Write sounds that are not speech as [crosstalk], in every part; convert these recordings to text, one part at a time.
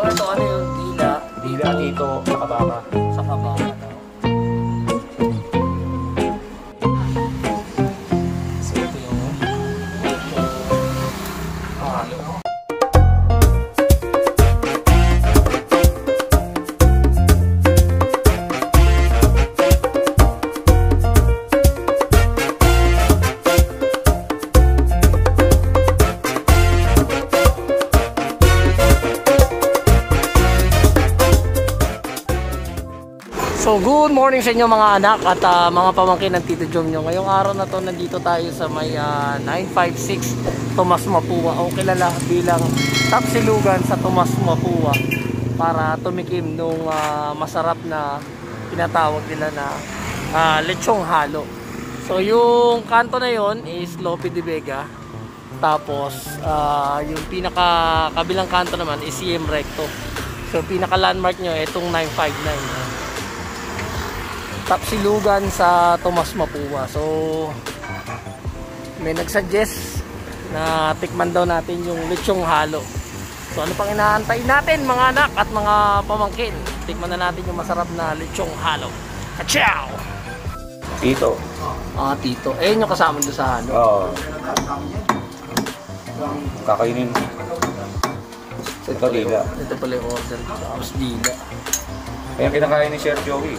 So ito ano yung dila Dila dito, nakabaka. sa kabaka. Good morning sa inyo mga anak at ah, mga pamangkin ng Tito Jom nyo. Ngayong araw na to nandito tayo sa may ah, 956 Tomas Mapua o kilala bilang Tapsilugan sa Tomas Mapua para tumikim nung ah, masarap na tinatawag nila na ah, lechong halo. So yung kanto na yon is Lope de Vega. Tapos ah, yung pinaka kabilang kanto naman is CM Recto. So pinaka landmark nyo itong 959. Tapsilugan sa Tomas Mapua. So, may nagsuggest na tikman daw natin yung lechong halo. So, ano pang inaantay natin mga anak at mga pamangkin? Tikman na natin yung masarap na lechong halo. Kachow! Dito. Ah, tito. Eh, yung kasama doon sa halo. Oo. Kakainin. Ito dila. Ito pala yung order. Tapos dila. Kaya kinakain ni Sir Joey.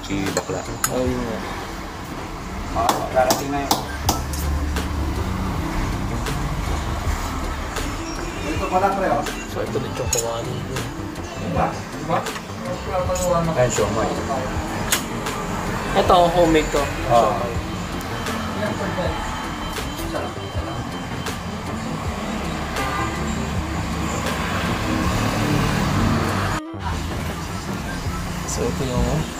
Si Bakla. Ayun nga. Oo, darating na yun. Ito pala pre, oh. So, ito din yung kawali. Ayan, siomay. Ito, homemade to. Oo. So, ito yung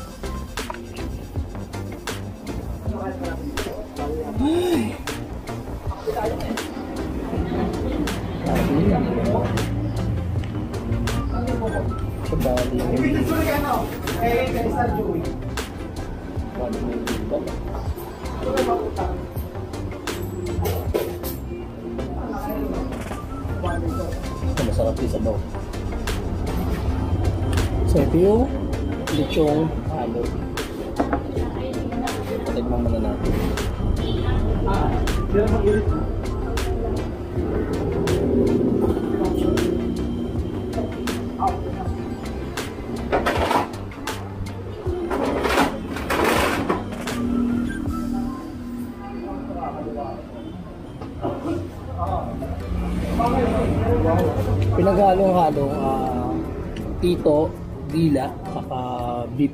Sa bali. Ito masarap yung sabaw. So ito yung lechong halo. Tignan muna natin. Pinaghalong-halong tito, dila, saka beef.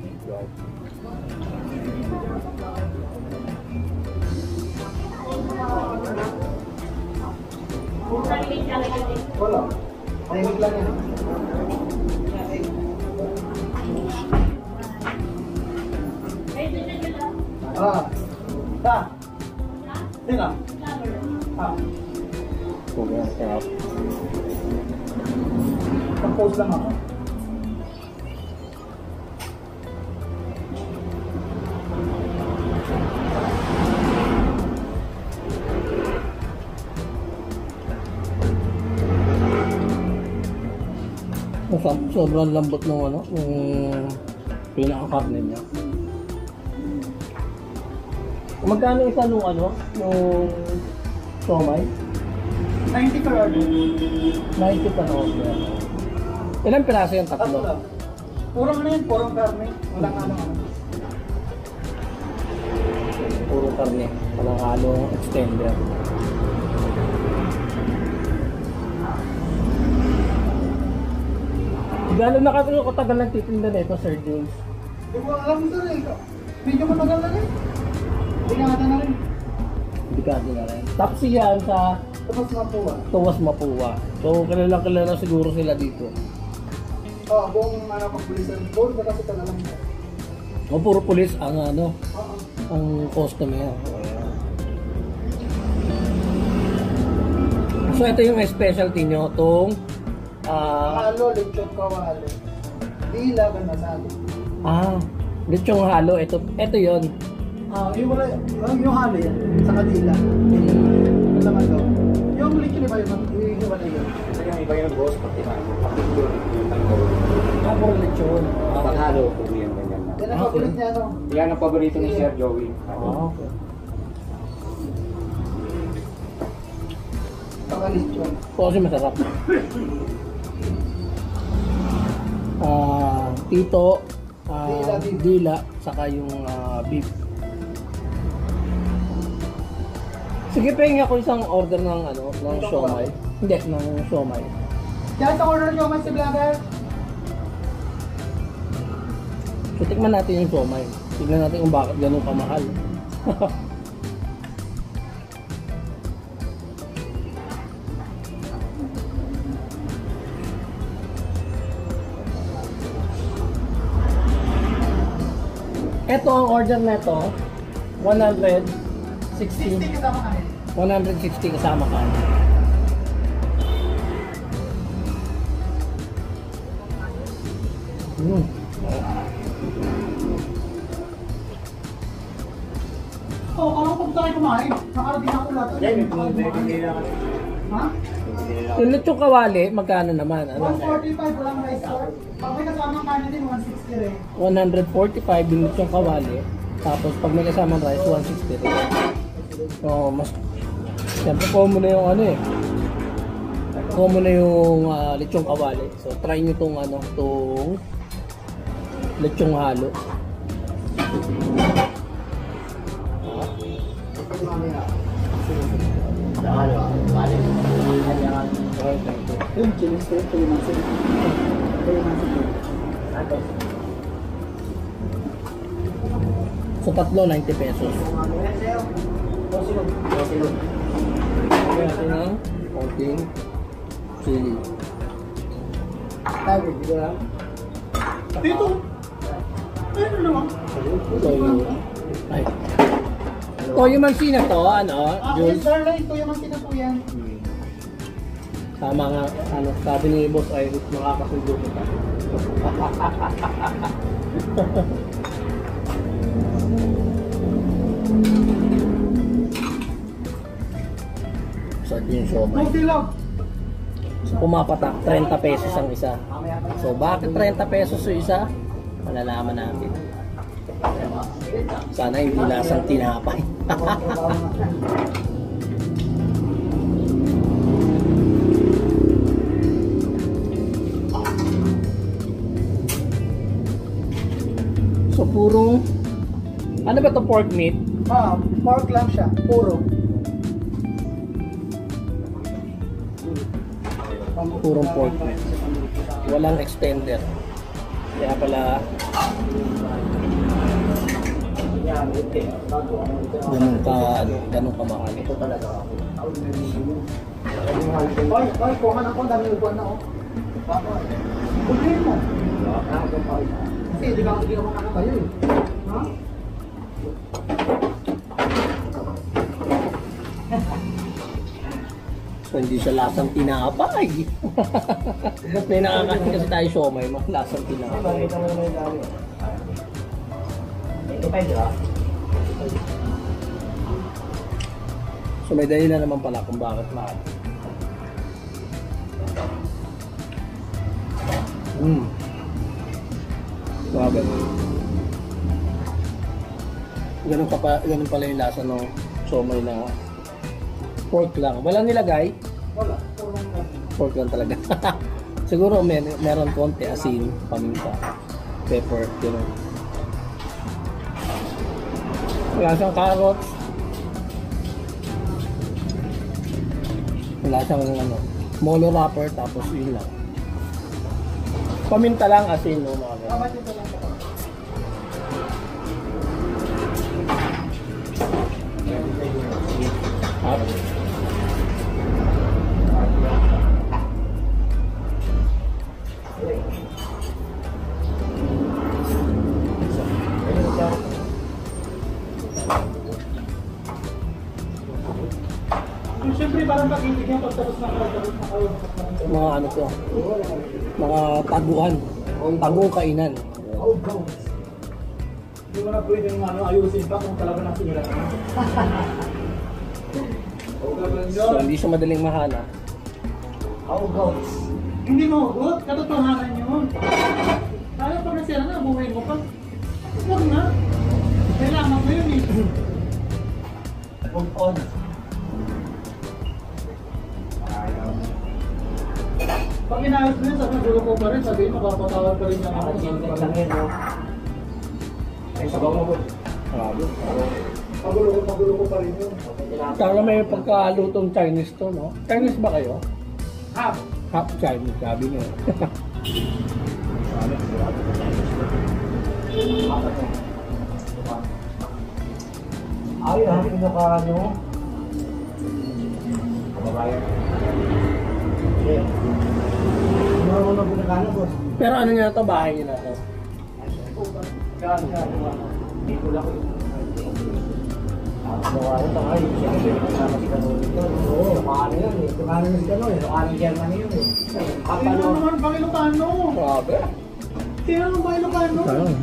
Ah. Ta. Sino? Ah. Sobrang sarap. Pag-post lang ako. Sobrang lambot ng ano, yung pinaka-karne niya. Magkano isa nung ano, nung somay? 90 per order. 90 pa na order. Ilang piraso yung Tatlo tatlo? lang. Purong ano yun, purong karne. Walang ano. ano. Puro karne. Walang halong extender. Gano'n na kayo katagal ng titinda nito, Sir James? Hindi ko alam sir eh. Medyo matagal na rin. Ingatan na rin. Dekado na rin. Tapos yan sa na po ah. Tuwas Mapua. So, kilala kilala siguro sila dito. Oo, buong ano, pagpulisan. Buong na kasi talaga lang. O, puro pulis ang ano, Oo. ang customer. So, ito yung specialty nyo, itong ah, Halo, lechon kawali. Dila ka na sa atin. ah, lechong halo. Ito, ito yon. Ah, yung wala, yung, yung halo yan. Sa kadila. Yung laman daw. Yung lechon iba yun, yung wala yun. Kasi yung iba yung boss, pati na. Ah, puro lechon. Ah, Paghalo, puro yung ganyan na. Yan ang Okay. paborit niya, no? Yan ang paborito ni Sir Joey. ah, okay. Saka lechon. So, kasi masarap. [laughs] Ah, tito, ah, Dila, dila, saka yung ah, beef. Sige, pahingin ako isang order ng ano, ng siomay. Hindi, ng siomay. Sa order nyo, Mr. Vlogger. So, tikman natin yung siomay. Tignan natin kung bakit ganun kamahal. [laughs] Ito ang order na ito, 160 60 kasama kami. 160 kasama ka. Mm. Oo, oh, parang punta kayo kumain. Nakarating ako lahat. Ha? Yung lechong kawali, magkano naman? Ano? 145, walang rice sir. Pag may kasamang kanin din, 160 rin. 145 yung lechong kawali. Tapos pag may kasamang rice, 160 rin. So, mas... Siyempre, common na yung ano eh. Common na yung ah, lechong kawali. So, try nyo tong ano, tong lechong halo. So, tatlo, 90 pesos. Kaya natin ng konting chili. Tayo, di ba? Dito. Ano naman? Toyo. Ay. Toyo mansina to, ano, Ah, Jules? yes, sir. Ito yung mansin na po yan. Tama nga, ano, sabi ni Boss Iris, makakasundo kita. so, ito yung siomay. So, pumapatak, 30 pesos ang isa. So, bakit 30 pesos yung isa? Malalaman natin. Sana hindi lasang tinapay. [laughs] puro... Ano ba to pork meat? Ah, pork lang siya. Puro. Purong pork meat. Walang extender. Kaya pala... Ganun ka, ganun ka mahal. Ito talaga. Oy, oy, kuha na ko. Dami upuan na, oh. Bakit? Kasi di ba hindi ako kayo eh. Ha? So, hindi siya lasang tinapay. [laughs] May nakakain kasi tayo siomay, mga lasang tinapay. mo naman yung dami. Ito pa So, may dahilan naman pala kung bakit mahal. Hmm. Grabe. Ganun, pa, ganun pala yung lasa ng somay na pork lang. Walang nilagay? Wala. Pork lang talaga. [laughs] Siguro may, meron konti asin, paminta, pepper, gano'n. Lasang carrots. Lasang ano, molo wrapper, tapos yun lang. Paminta lang asin, no, mga ganun. Siyempre, parang pakitig niya pagtapos na kayo, tapos na. Mga ano to, mga taguan. Tagong kainan. Oh. Hindi mo na pwedeng ano, ayusin pa kung talaga nasira na. [laughs] Oh, So, hindi siya madaling mahana. Oh, go. Hindi mo hugot, katotohanan yun. Kaya pag nasira na, buhay mo pa. Huwag na. Kailangan mo yun eh. Move on. Pag inayos mo yun, sabi gulo ko pa rin, sabihin mapapatawad pa rin yung ako. Ay, sabaw mo po. Pagulo ko, pagulo ko pa rin yun. Tara may pagkalutong Chinese to, no? Chinese ba kayo? Half. Half Chinese, sabi niyo. Ay, ha? Ino ka, ano? Kababayan. Yeah. Ano na? Pero ano niya to, bahay niya na to. Sino naman pang Ilocano? Grabe. Sino naman pang Ilocano? Sayang.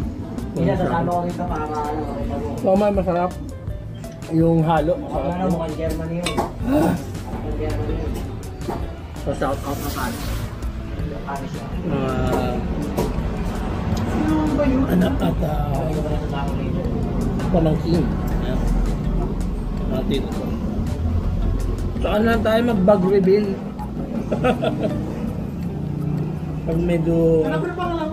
Hindi na sasama ko rin sa para ano. may masarap. Yung halo. Ano na mukhang Germany yun. [gasps] Mukhang Germany yun. So, shout out na tayo. Yun? anak at uh, pamangkin. Ayan. Natin ito. Saan lang tayo mag-bag reveal? [laughs] Pag medyo... Ano pangalan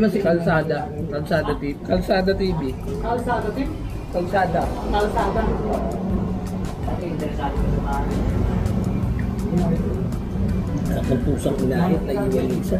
mo si Kalsada. Kalsada TV. Kalsada TV. Kalsada, Tim? Kalsada. Kalsada. Pati Ang pusang inahit na iwan yung isa.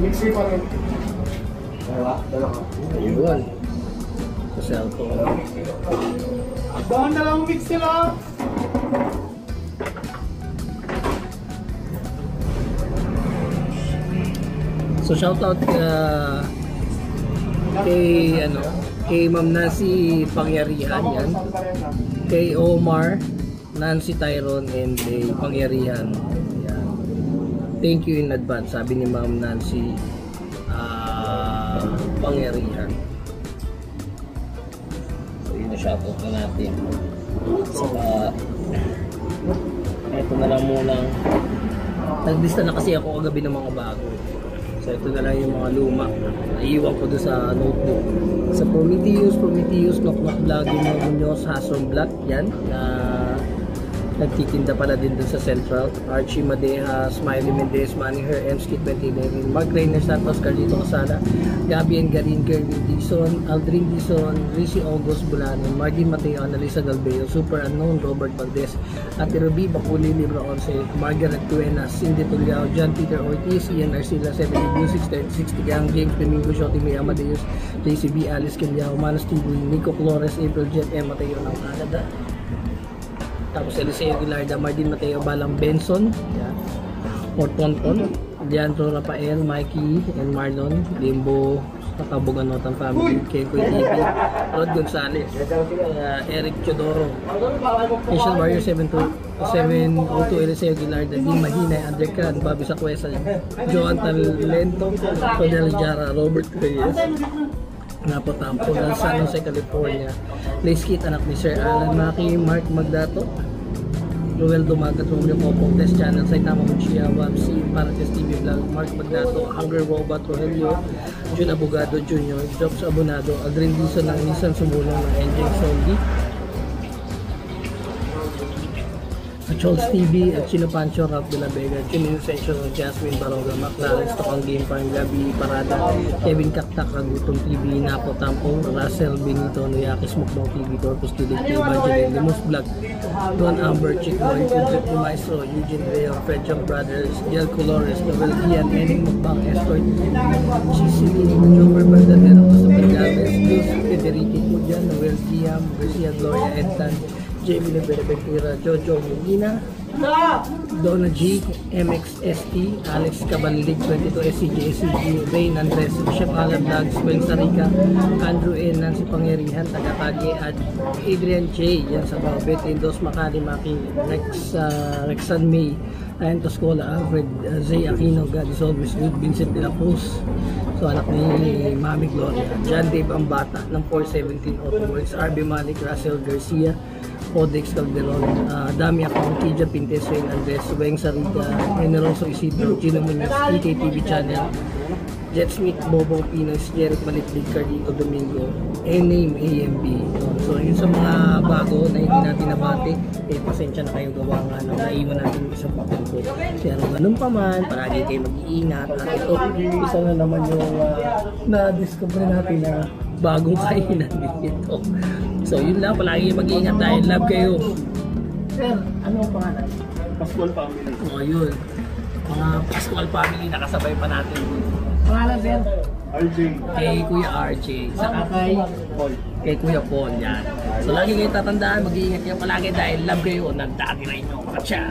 Mixi pa rin. Baka dalawang mix sila. So shout out uh, kay ano kay Ma'am Nancy Pangyarihan yan. Kay Omar, Nancy Tyron and kay Pangyarihan. Yan. Thank you in advance sabi ni Ma'am Nancy ah, Pangyarihan. Yun na natin. Saka eto na lang muna Naglista na kasi ako kagabi ng mga bago. So ito na lang yung mga luma. Naiiwan ko doon sa notebook. Sa Prometheus, Prometheus, Knock Knock Vlog, yung mga Munoz, Hasron Black, yan. Na nagtitinda pala din doon sa Central. Archie Madeja, Smiley Mendez, Manny Her, Emski 2011, Mark Reiner Santos, Carlito Casada, Gabi and Garin, Kerwin Dizon, Aldrin Dizon, Rizzy August Bulano, Margin Mateo, Analisa Galveo, Super Unknown, Robert Valdez, Ate Ruby, Bakuli, Libro 11, Margaret Cuenas, Cindy Tuliao, John Peter Ortiz, Ian Arcila, 70 Music, 60 Gang, James Domingo, Shoti May Amadeus, JCB, Alice Candiao, Manos TV, Nico Flores, April Jet, M. Mateo ng Canada. Tapos Eliseo Gilarda, Martin Mateo, Balang Benson, yan. Mortonton, Leandro Rafael, Mikey, and Marlon, Limbo, Katabugan Notan Family, Kekoy TV, Rod Gonzalez, uh, Eric Chodoro, Asian Warrior 72, 702 Eliseo Gilarda, Di Mahinay, Undercran, Bobby Sakwesa, Joan Talento, Rodel Jara, Robert Reyes, Napotampo ng San Jose, California. Lace Kit, anak ni Sir Alan Maki, Mark Magdato, Roel Dumagat, Romeo Copo, Test Channel, Saitama Muchia, Wabsi, Parates TV Vlog, Mark Magnato, Hunger Robot, Rogelio, Jun Abogado Jr., Jobs Abonado, Adrian Dizon ng Nissan Sumulong ng Engine Soldi, at Charles TV at Chino Pancho, Ralph de la Vega, Chino ng Jasmine Baroga, McLaren, Stokang Game Farm, Gabi Parada, Kevin Kaktak, Agutong TV, Napo Tampong, Russell Benito, Noyakis Mukbang TV, Corpus Detective, Bajarin, Limos Vlog, Don Amber, Chick Boy, Kudrip Maestro, Eugene Reo, Fred Jump Brothers, Gel Colores, Noel Gian, Henning Mukbang, Escort, Chisilini, Jover Bardadero, Christopher Galvez, Luz Federico Pujan, Noel Gian, Garcia Gloria Edtan, Jamie Lebere Ventura, Jojo Molina, Donna G, MXST, Alex Cabalilig, 22 SCG, SCG, Rain Andres, Chef Alan Vlogs, Gwen Sarica, Andrew N, Nancy Pangyarihan, Tagatagi, at Adrian J, yan sa Baobet, Indos Makali, Maki, Rex, uh, Rexan May, Ayan Toscola, Alfred, uh, Zay Aquino, God is always good, Vincent de la Cruz, so anak ni Mami Gloria, John Dave Ambata ng 417 Autoworks, RB Malik, Russell Garcia, Codex Calderon, uh, Dami Account, Kija Pintes, Wayne Andres, Weng Sarita, Generoso Isidro, Gino Munoz, EKTV Channel, Jet Smith, Bobo Pinos, Jeric Malitlig, Carlito Domingo, N-Name AMB. So, yun sa mga bago na hindi natin nabati, eh, pasensya na kayo gawa nga no, naiwan natin isang papel ko. Kaya ano, ganun pa man, palagi kayo mag-iingat. At ito, isa na naman yung uh, na-discover natin na bagong kainan dito. So, yun lang, palagi mag-iingat dahil love kayo. Sir, ano ang pangalan? Pascual family. O, yun. Mga Pascual family nakasabay pa natin. Pangalan, sir? RJ. Kay Kuya RJ. Saka kay Paul. kay Kuya Paul yan. So lagi kayo tatandaan, mag-iingat kayo palagi dahil love kayo, nagdati na inyo. Katsya!